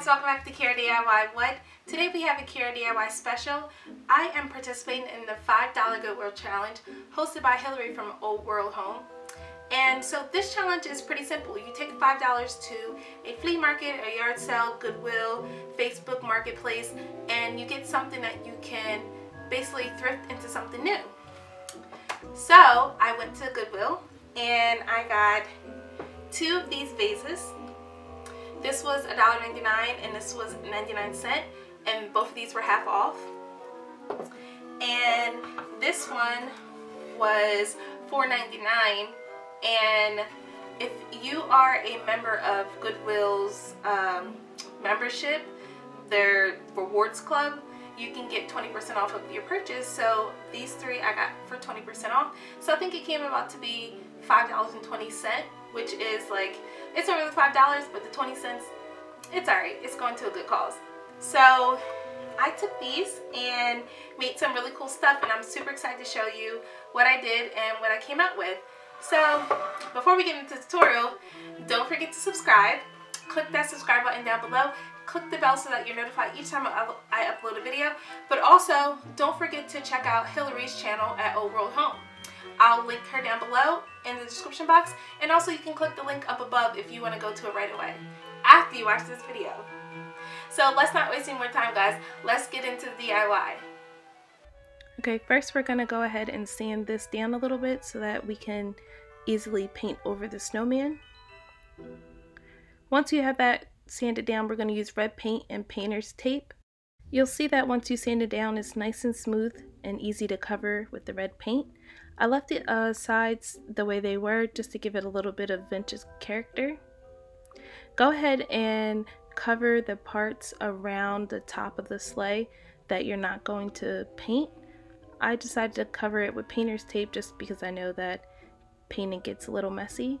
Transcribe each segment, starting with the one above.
guys, welcome back to Chiara DIY What? Today we have a Chiara DIY special. I am participating in the $5 Goodwill Challenge hosted by Hilary from Old World Home. And so this challenge is pretty simple. You take $5 to a flea market, a yard sale, Goodwill, Facebook Marketplace, and you get something that you can basically thrift into something new. So I went to Goodwill and I got two of these vases this was $1.99 and this was 99 cent and both of these were half off. And this one was $4.99 and if you are a member of Goodwill's um, membership, their rewards club, you can get 20% off of your purchase. So these three I got for 20% off. So I think it came about to be $5.20 which is like, it's the $5, but the 20 cents, it's alright. It's going to a good cause. So I took these and made some really cool stuff and I'm super excited to show you what I did and what I came out with. So before we get into the tutorial, don't forget to subscribe. Click that subscribe button down below. Click the bell so that you're notified each time I upload a video. But also, don't forget to check out Hilary's channel at Old World Home. I'll link her down below in the description box and also you can click the link up above if you want to go to it right away after you watch this video. So let's not waste any more time guys, let's get into the DIY. Okay, first we're going to go ahead and sand this down a little bit so that we can easily paint over the snowman. Once you have that sanded down, we're going to use red paint and painter's tape. You'll see that once you sand it down, it's nice and smooth and easy to cover with the red paint. I left the uh, sides the way they were just to give it a little bit of vintage character. Go ahead and cover the parts around the top of the sleigh that you're not going to paint. I decided to cover it with painter's tape just because I know that painting gets a little messy.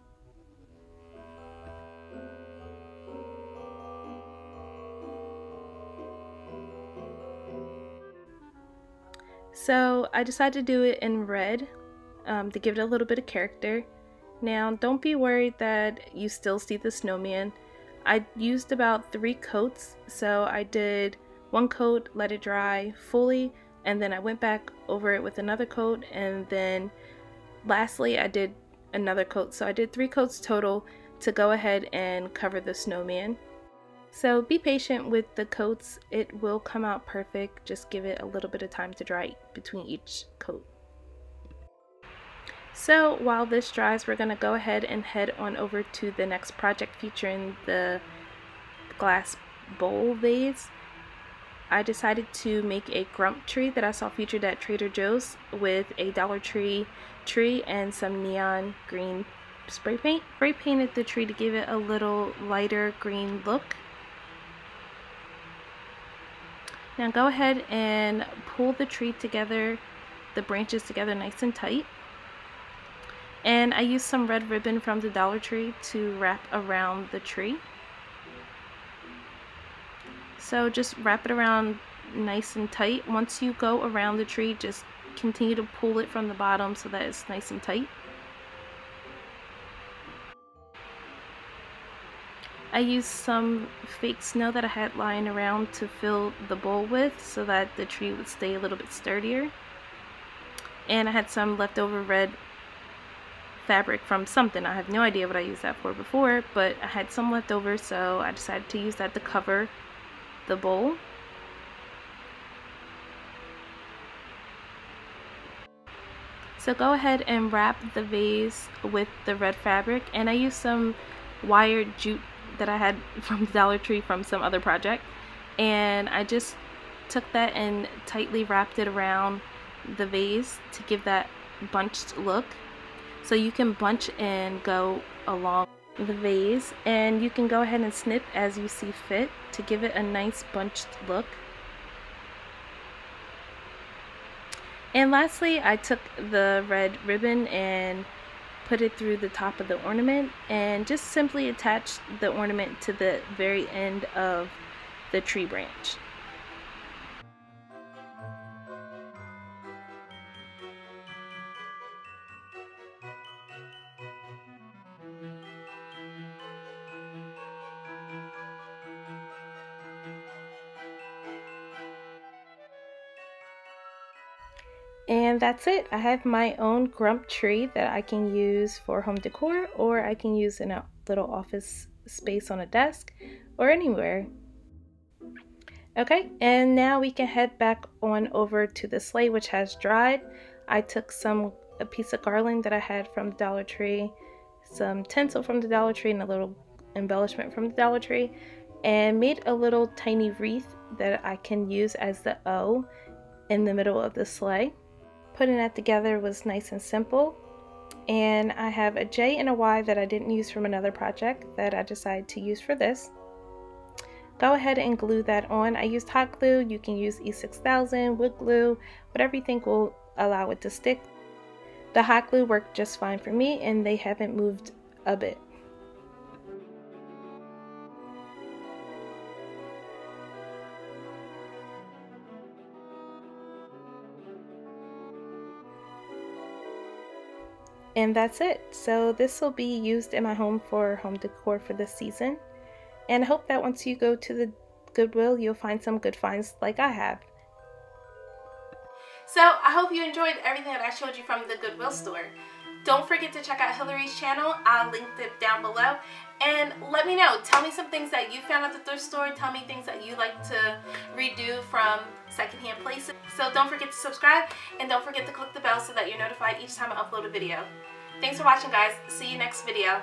So I decided to do it in red um, to give it a little bit of character. Now, don't be worried that you still see the snowman. I used about three coats, so I did one coat, let it dry fully, and then I went back over it with another coat, and then lastly, I did another coat. So I did three coats total to go ahead and cover the snowman. So be patient with the coats, it will come out perfect, just give it a little bit of time to dry between each coat. So while this dries, we're going to go ahead and head on over to the next project featuring the glass bowl vase. I decided to make a grump tree that I saw featured at Trader Joe's with a Dollar Tree tree and some neon green spray paint. Spray painted the tree to give it a little lighter green look. Now go ahead and pull the tree together, the branches together nice and tight. And I used some red ribbon from the Dollar Tree to wrap around the tree. So just wrap it around nice and tight. Once you go around the tree, just continue to pull it from the bottom so that it's nice and tight. I used some fake snow that I had lying around to fill the bowl with so that the tree would stay a little bit sturdier. And I had some leftover red fabric from something. I have no idea what I used that for before, but I had some left over, so I decided to use that to cover the bowl. So go ahead and wrap the vase with the red fabric, and I used some wired jute that I had from Dollar Tree from some other project, and I just took that and tightly wrapped it around the vase to give that bunched look so you can bunch and go along the vase and you can go ahead and snip as you see fit to give it a nice bunched look. And lastly, I took the red ribbon and put it through the top of the ornament and just simply attach the ornament to the very end of the tree branch. And that's it. I have my own grump tree that I can use for home decor or I can use in a little office space on a desk or anywhere. Okay, and now we can head back on over to the sleigh which has dried. I took some a piece of garland that I had from the Dollar Tree, some tinsel from the Dollar Tree, and a little embellishment from the Dollar Tree, and made a little tiny wreath that I can use as the O in the middle of the sleigh. Putting that together was nice and simple. And I have a J and a Y that I didn't use from another project that I decided to use for this go ahead and glue that on. I used hot glue, you can use E6000, wood glue, whatever you think will allow it to stick. The hot glue worked just fine for me and they haven't moved a bit. And that's it. So this will be used in my home for home decor for this season. And I hope that once you go to the Goodwill, you'll find some good finds like I have. So I hope you enjoyed everything that I showed you from the Goodwill store. Don't forget to check out Hilary's channel. I'll link it down below. And let me know. Tell me some things that you found at the thrift store. Tell me things that you like to redo from secondhand places. So don't forget to subscribe and don't forget to click the bell so that you're notified each time I upload a video. Thanks for watching guys. See you next video.